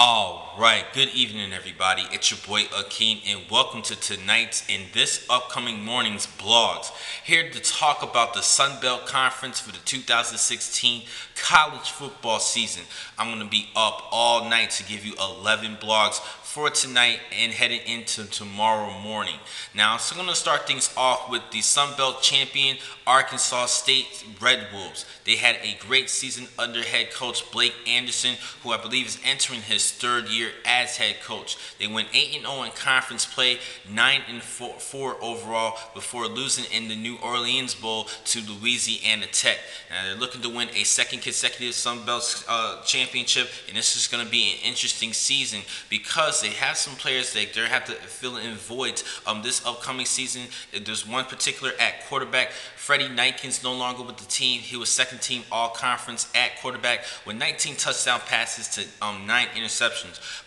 All right, good evening, everybody. It's your boy Akin, and welcome to tonight's and this upcoming morning's blogs. Here to talk about the Sun Belt Conference for the 2016 college football season. I'm going to be up all night to give you 11 blogs for tonight and heading into tomorrow morning. Now, I'm going to start things off with the Sun Belt champion Arkansas State Red Wolves. They had a great season under head coach Blake Anderson, who I believe is entering his third year as head coach. They went 8 0 in conference play, 9 4, 4 overall before losing in the New Orleans Bowl to Louisiana Tech. Now, they're looking to win a second consecutive Sun Belt uh, championship, and this is going to be an interesting season because they have some players that they have to fill in voids um, this upcoming season. There's one particular at quarterback. Fredi Knighten no longer with the team. He was second team all conference at quarterback with 19 touchdown passes to um, nine interceptions.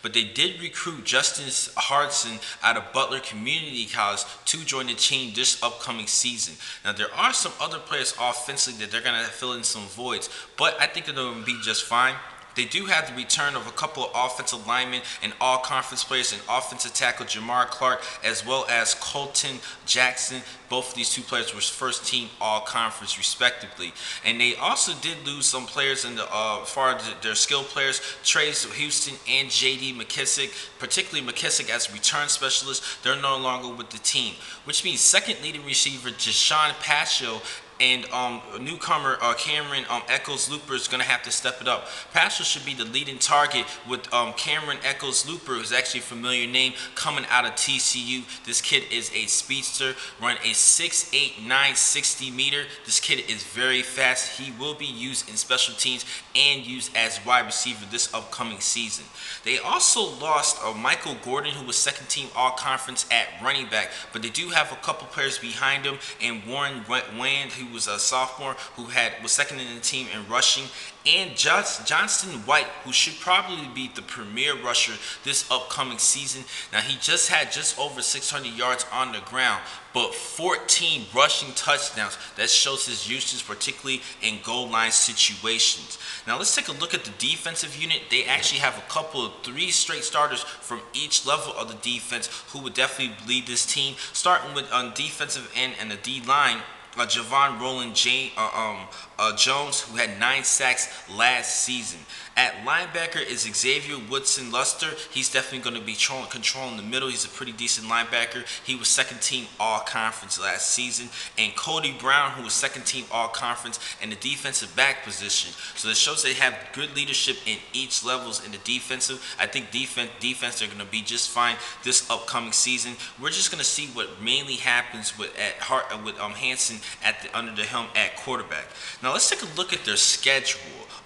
But they did recruit Justin Hartson out of Butler Community College to join the team this upcoming season. Now, there are some other players offensively that they're going to fill in some voids, but I think they're going to be just fine. They do have the return of a couple of offensive linemen and all conference players and offensive tackle Jamar Clark as well as Colton Jackson. Both of these two players were first team all conference respectively. And they also did lose some players in the uh, far their skill players, Tres Houston and JD McKissick, particularly McKissick as return specialist. They're no longer with the team, which means second leading receiver Dijon Paschal and um, newcomer uh, Cameron um, Luper is going to have to step it up. Paschal should be the leading target with um, Cameron Echols Luper, who's actually a familiar name, coming out of TCU. This kid is a speedster, run a 6'8", 960 meter. This kid is very fast. He will be used in special teams and used as wide receiver this upcoming season. They also lost uh, Michael Gordon, who was second team all conference at running back, but they do have a couple players behind him, and Warren Wand, who was a sophomore who had was second in the team in rushing, and Just, Johnston White, who should probably be the premier rusher this upcoming season. Now he just had just over 600 yards on the ground, but 14 rushing touchdowns. That shows his usage, particularly in goal line situations. Now let's take a look at the defensive unit. They actually have a couple of three straight starters from each level of the defense who would definitely lead this team. Starting with on defensive end and the D line uh, Javon Rolland Jane, uh, um, uh, Jones, who had nine sacks last season. At linebacker is Xavier Woodson Luster. He's definitely going to be controlling the middle. He's a pretty decent linebacker. He was second team all conference last season. And Cody Brown, who was second team all conference in the defensive back position. So that shows they have good leadership in each levels in the defensive. I think defense defense are going to be just fine this upcoming season. We're just going to see what mainly happens with at Hart with um Hansen at the under the helm at quarterback. Now let's take a look at their schedule.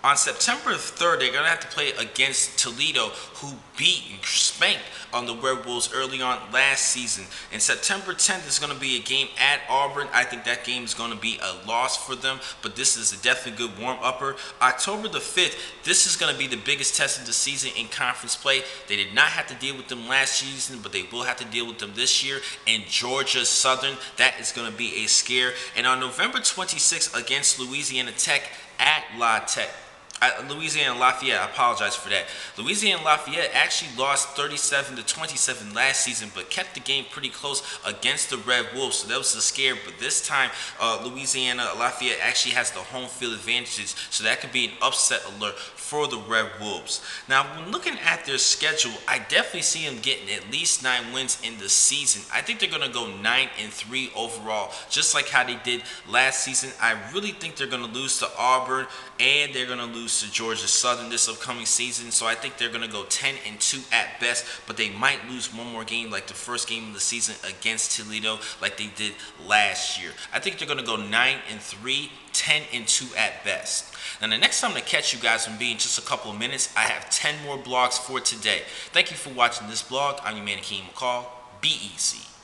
On September 3rd, they're going to have to play against Toledo, who beat and spanked on the Red Wolves early on last season. And September 10th is going to be a game at Auburn. I think that game is going to be a loss for them, but this is a definitely good warm-upper. October the 5th, this is going to be the biggest test of the season in conference play. They did not have to deal with them last season, but they will have to deal with them this year. And Georgia Southern, that is going to be a scare. And on November 26th against Louisiana Tech at La Tech, Louisiana Lafayette, I apologize for that. Louisiana Lafayette actually lost 37 to 27 last season, but kept the game pretty close against the Red Wolves, so that was a scare. But this time, uh, Louisiana Lafayette actually has the home field advantages, so that could be an upset alert for the Red Wolves. Now, when looking at their schedule, I definitely see them getting at least nine wins in the season. I think they're going to go nine and three overall, just like how they did last season. I really think they're going to lose to Auburn and they're going to lose to Georgia Southern this upcoming season. So I think they're going to go 10 and 2 at best, but they might lose one more game like the first game of the season against Toledo like they did last year. I think they're going to go 9 and 3, 10 and 2 at best. Now, the next time to catch you guys will be in just a couple of minutes. I have 10 more blogs for today. Thank you for watching this blog. I'm your man, Akin McCall. Be easy.